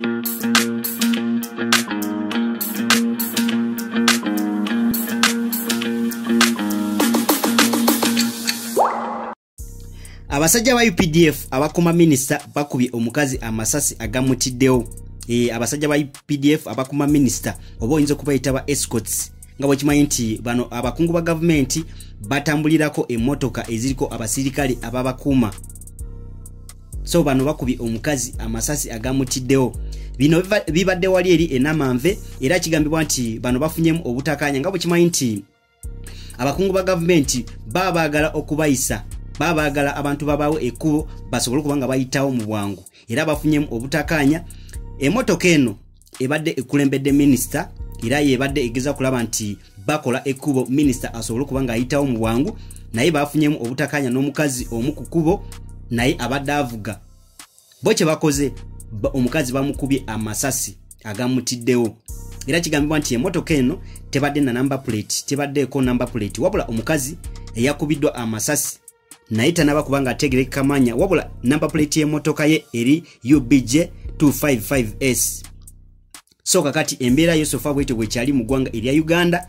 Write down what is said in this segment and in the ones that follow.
abasajja ba updf abakuma minisita bakubye omukazi amasasi agamutiddewo. E, abasajja ba updf abakuma minisita oba oyinza okubayita ba escorts nga bwekimanyi nti bano abakungu ba gavumenti batambulirako emmotoka eziriko abasirikale ababakuuma. So bano bakubye omukazi amasasi agamutiddewo bino bibadde wali eri enamanve era kigambibwa nti bano bafunyemu obutakanya nga bwekimanyi nti abakungu ba gavumenti baba baagala okubayisa baba baagala abantu babawo ekkubo basobole okuba nga bayitawo mu bwangu. Era bafunyemu obutakanya emotoka eno ebadde ekulembedde minisita era yebadde egeza kulaba nti bakola ekkubo minisita asobole okuba nga ayitawo mu bwangu naye bafunyemu obutakanya n'omukazi omu ku kkubo naye abadde avuga. Bo kye bakoze omukazi bamukubye amasasi agamutiddewo. Era kigambibwa nti emotoka eno tebadde na namba plate tebaddeeko namba plate. Wabula omukazi eyakubiddwa amasasi naye tanaba kubanga ategerekeka manya wabula namba plate y'emmotoka ye eri ubj 255s so kakati embeera yosofa bwetyo bwekyali mu ggwanga erya uganda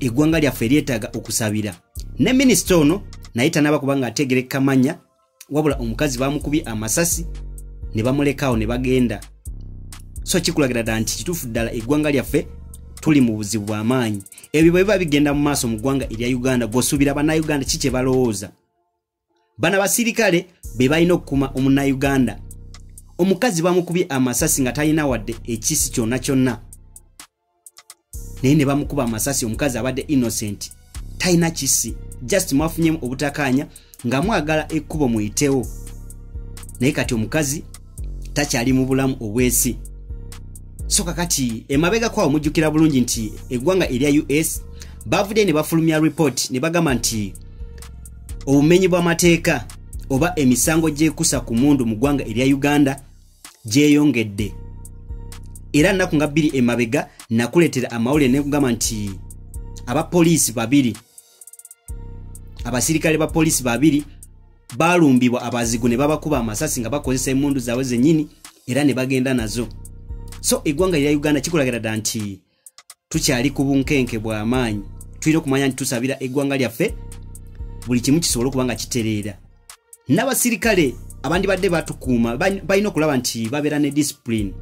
eggwanga lyaffe eryetaaga okusabira. Ne minisita ono naye tanaba kubanga ategerekeka manya wabula omukazi bamukubye amasasi ne bamulekaawo ne bagenda. So kikulagira ddala nti kituufu ddala eggwanga lyaffe tuli mu buzibu bw'amaanyi ebyo bwe biba bigenda mu maaso mu ggwanga erya uganda gweosuubira bannayuganda ki kye balowooza? Bano basirikale be balina okukuma omunnayuganda. Omukazi bamukubye amasasi nga talina wadde ekisi kyonna kyonna. Naye ne bamukuba amasasi omukazi abadde innocent talina kisi. Just mwafunyemu obutakanya nga mwagala ekkubo muyitewo. Naye kati omukazi takyali mu bulamu obwesi. So kakati emabegako awo mujjukira bulungi nti eggwanga erya us bavudde ne bafulumya report ne bagamba nti obumenyi bw'amateeka oba emisango gyekusa ku mundu mu ggwanga erya uganda gyeyongedde. Era nnaku nga bbiri emabega nakuleetera amawulire nekugamba nti abapoliisi babiri abasirikale ba poliisi babiri balumbibwa abazigu ne babakuba amasasi nga bakozesa emundu zaabwe zennyini era ne bagenda nazo. So eggwanga erya uganda kikulagira dda nti tukyali ku bunkenke bw'amaanyi. Tulina okumanya nti tusabira eggwanga lyaffe buli kimu kisobole okuba nga kitereera. N'abasirikale abandibadde batukuuma balina okulaba nti babeera ne disipulini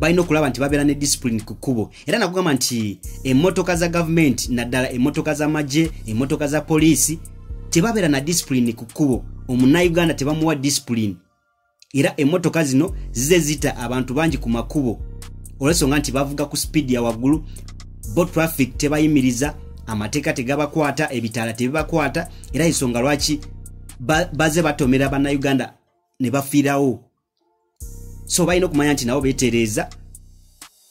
balina okulaba nti babeera ne disipulini ku kkubo. Era nakugamba nti emmotoka za gavumenti naddala emmotoka z'amagye emmotoka za poliisi tebabeera na disipulini ku kkubo omunnayuganda tebamuwa disipulini era emmotoka zino zize zita abantu bangi ku makubo. Olwensonga nti bavuga ku sipiidi ya waggulu bo traffic tebayimiriza amateeka tegabakwata ebitaala tebibakwata. Era ensonga lwaki baze batomera bannayuganda ne bafiirawo? So balina okumanya nti nabo beetereeza.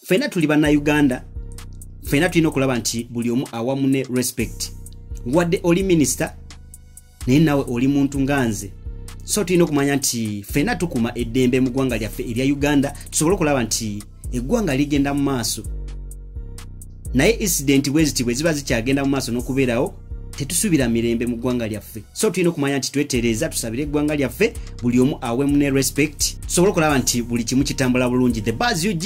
Ffenna tuli bannayuganda ffenna tulina okulaba nti buli omu awamu ne respect. Wadde oli minisita naye nawe oli muntu nga nze. So tulina okumanya nti ffenna tukuma eddembe mu ggwanga lyaffe erya uganda tusobole okulaba nti eggwanga ligenda mu maaso. Naye incidenti bwe ziti bwe ziba zikyagenda mu maaso n'okubeerawo tetusuubira mirembe mu ggwanga lyaffe. So tulina okumanya nti twetereeza tusabire eggwanga lyaffe buli omu awemu ne respect. Tusobole okulaba nti buli kimu kitambula bulungi. The bas ug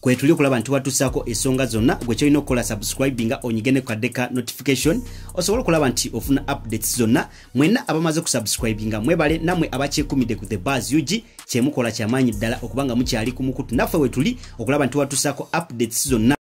kwe tuli okulaba nti watusaako ensonga zonna gwe kyolina okukola subscribe nga onyigende ku kadde ka notification osobole okulaba nti ofuna updates zonna. Mwenna abamaze kusubscribe nga mwebale nammwe abakyekumidde ku the bas ug kyemukola kyamaanyi ddala okuba nga mukyali ku mukutu. Naffe we tuli okulaba nti watusaako updates zonna